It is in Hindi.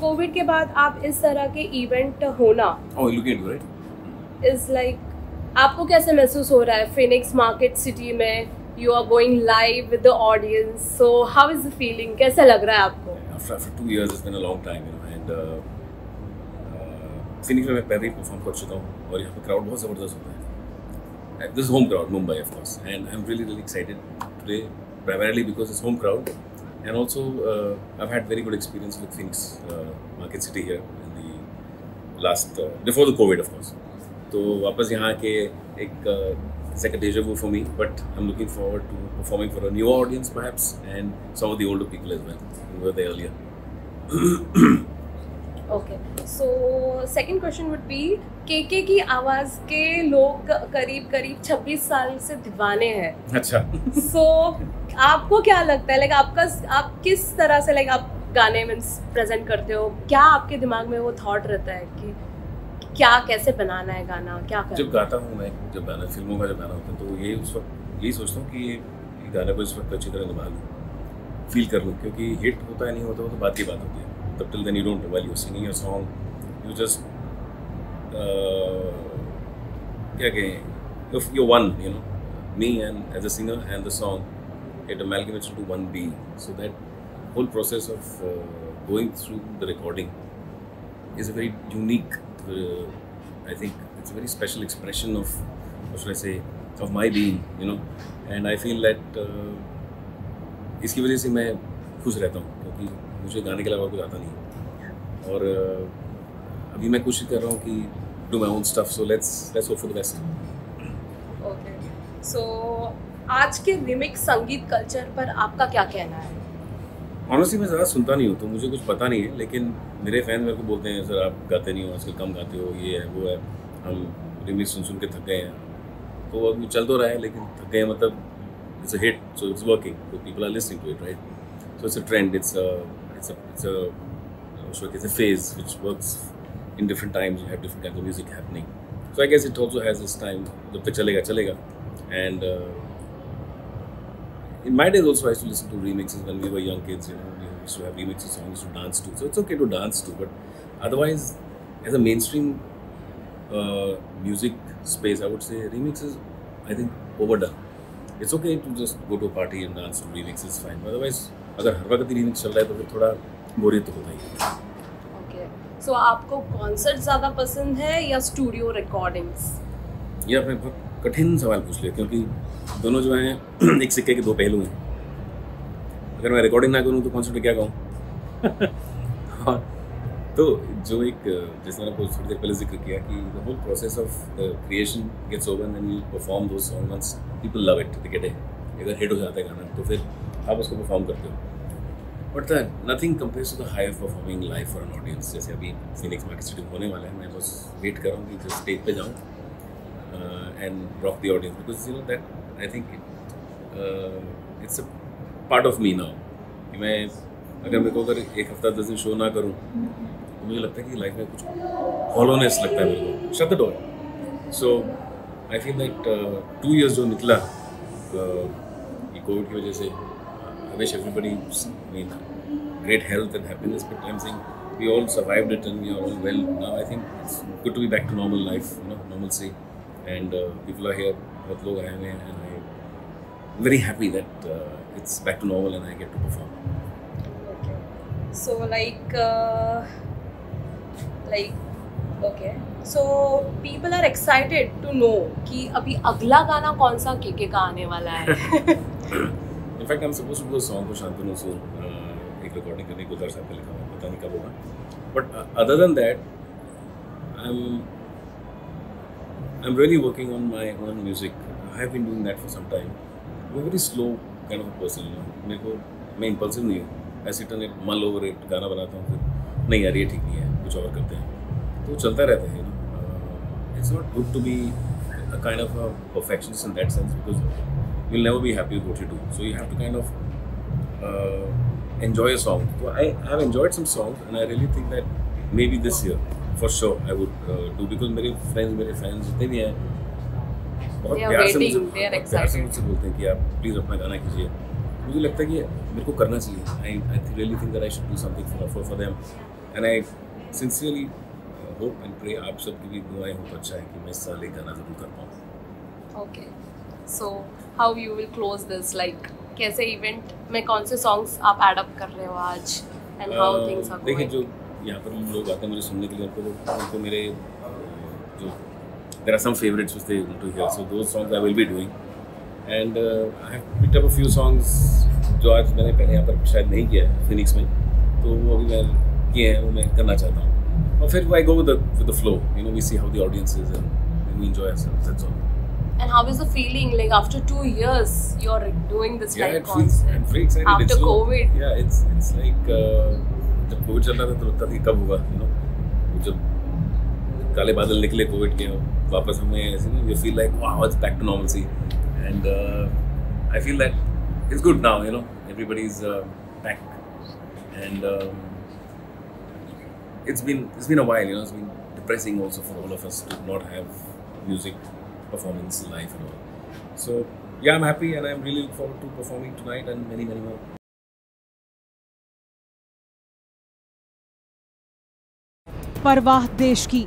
कोविड के बाद आप इस तरह के इवेंट होना Oh. इज़ लाइक आपको कैसे महसूस हो रहा है? फिनिक्स मार्केट सिटी में you are going live with the audience so how is the feeling कैसा लग रहा है आपको? After, two years, it's been a long time, you know, and uh, uh, Phoenix में मैं पहले ही परफॉर्म कर चुका हूँ और यहाँ पे क्राउड बहुत ज़बरदस्त होता है। This home crowd Mumbai of course and I am really really excited today primarily because it's home crowd. And also uh, I've had very good experience with Phoenix uh, Market City here in the last uh, before the COVID of course तो वापस यहाँ के एक it's like a deja vu for me but I'm looking forward to performing for a new audience perhaps and some of the older people as well who were there earlier okay so second question would be KK की आवाज़ के लोग करीब करीब 26 साल से दीवाने हैं अच्छा सो आपको क्या लगता है? लाइक आपका आप किस तरह से लाइक आप गाने में प्रेजेंट करते हो? क्या आपके दिमाग में वो थॉट रहता है कि क्या, कैसे बनाना है गाना? क्या करना जब गाता हूँ मैं, जब गाना, फ़िल्मों का जब गाना होता है तो ये उस वक्त, यही सोचता हूँ कि ये गाने को इस वक्त अच्छी तरह निभा लूँ फील कर लूँ, क्योंकि हिट होता है, नहीं होता, वो तो बात की बात होती है। तब till then you don't well you singing your song you just क्या कहें you one you know me and, as a singer and the song. It amalgamates into one being so that whole process of uh, going through the recording is a very unique uh, i think it's a very special expression of what should i say of my being you know and i feel that uh, इसकी वजह से मैं खुश रहता हूँ क्योंकि मुझे गाने के अलावा कुछ आता नहीं और uh, अभी मैं कोशिश कर रहा हूँ कि do my own stuff so let's let's hope for the best okay so आज के रिमिक्स संगीत कल्चर पर आपका क्या कहना है? ऑनेस्टली मैं ज़्यादा सुनता नहीं हूँ तो मुझे कुछ पता नहीं है, लेकिन मेरे फ़ैन मेरे को बोलते हैं, सर, आप गाते नहीं हो, आजकल कम गाते हो, ये है, वो है, हम रिमिक्स सुन सुन के थक गए हैं। तो अब चल तो रहा है, लेकिन थक गए मतलब it's a hit so it's working तो people are listening to it right so it's a trend it's it's it's a it's a phase which works in different times you have different kind of music happening so I guess it also has this time जब तक चलेगा चलेगा। And in my days also I used to listen to remixes when we were young kids, you know, we used to have remixes songs to dance to. So it's okay to dance to, but otherwise, as a mainstream uh, music space, I would say remixes, I think, overdone. It's okay to just go to a party and dance to remixes, fine. But otherwise, अगर हर वक्त ही remix चल रहा है तो फिर थोड़ा बोरियत तो होता ही है ओके सो आपको कॉन्सर्ट ज़्यादा पसंद है या स्टूडियो रिकॉर्डिंग्स ये आपने बहुत कठिन सवाल पूछ लिया क्योंकि दोनों जो हैं एक सिक्के के दो पहलू हैं। अगर मैं रिकॉर्डिंग ना करूँ तो कौन में क्या कहूँ? और तो जो एक जैसे मैंने आपको थोड़ी देर पहले ज़िक्र किया कि the whole process of the creation gets over and you perform the song once people love it they get अगर हिट हो जाता है गाना तो फिर आप उसको परफॉर्म करते हो। But nothing compares to the higher performing life for an audience जैसे अभी फिनिक्स मार्केट सिटी होने वाला है मैं बस वेट कर रहा हूँ कि जब स्टेज पे जाऊँ and rock the audience because you know that Think uh, it's a part of me now. कि मैं अगर मेरे को अगर एक हफ़्ता दस दिन शो ना करूँ तो मुझे लगता है कि लाइफ में कुछ हॉलोनेस लगता है मेरे को shut the door so I feel that two years जो निकला uh, ये कोविड की वजह से I wish everybody mean great health and happiness but I'm saying we all survived it and we are all well now I think it's good to be back to normal life you know normalcy and uh, people are here बहुत लोग आए हुए हैं very happy that uh, it's back to normal and I get to perform So like, uh, like, okay. So people are excited to know कि अभी अगला गाना कौन सा केके का आने वाला है in fact I'm supposed to do a song for Shantanu soon uh, एक recording करने को उधर साहब पे लिखा हुआ है, पता नहीं कब होगा but uh, other than that I'm I'm really working on my own music I have been doing that for some time I'm मैं very slow kind of person हूँ मेरे को, मैं इम्पल्सिव नहीं हूँ। ऐसे टन एक मल ओवर एक गाना बनाता हूँ, फिर नहीं यार, ये ठीक नहीं है, कुछ और करते हैं। तो चलता रहता है it's not good to be a kind of a perfection in that sense because you never be happy what you do so you have to kind of enjoy a song तो I have enjoyed some song and I really think that maybe this year for sure I would do because मेरे फ्रेंड्स मेरे फैंस जितने भी हैं बहुत प्यार से बहुत प्यार से मुझसे बोलते हैं कि आप प्लीज़ अपना गाना कीजिए। मुझे लगता है कि मेरे को करना चाहिए। I I really think that I should do something for for for them and I sincerely hope and pray आप सबकी भी दुआएँ होप अच्छा है कि मैं इस साल एक गाना ज़रूर कर पाऊँ। Okay so how you will close this like कैसे इवेंट में कौन से सॉन्ग्स आप एड अप कर रहे हो आज? एंड हाउ थिंग्स आर देखिए जो यहाँ पर लोग आते हैं मुझे सुनने के लिए उनको तो उनको मेरे uh, जो There are some favourites which they want to hear so those songs I will be doing and uh, I have picked up a few songs जो आज मैंने पहले यहाँ पर शायद नहीं किया है फिनिक्स में तो वो अभी मैं किए हैं वो मैं करना चाहता हूँ और फिर I go with with the flow you know we see how the audience is and we enjoy ourselves that's all And how is the feeling like after two years you're doing this yeah, live it feels, concert? I'm very excited. After it's so- COVID. yeah, it's it's like uh, जब कोविड चल रहा था तो लगता था कि कब होगा यू नो जब काले बादल निकले कोविड के वापस हमें ऐसे ना we feel like wow it's back to normalcy and I feel that it's good now you know everybody is back and it's been it's been a while you know it's been depressing also for all of us to not have music performance live and all so yeah i'm happy and i'm really looking forward to performing tonight and many many more परवाह देश की